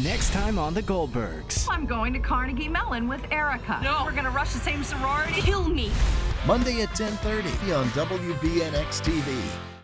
Next time on The Goldbergs. I'm going to Carnegie Mellon with Erica. No. We're going to rush the same sorority. Kill me. Monday at 10:30 on WBNX TV.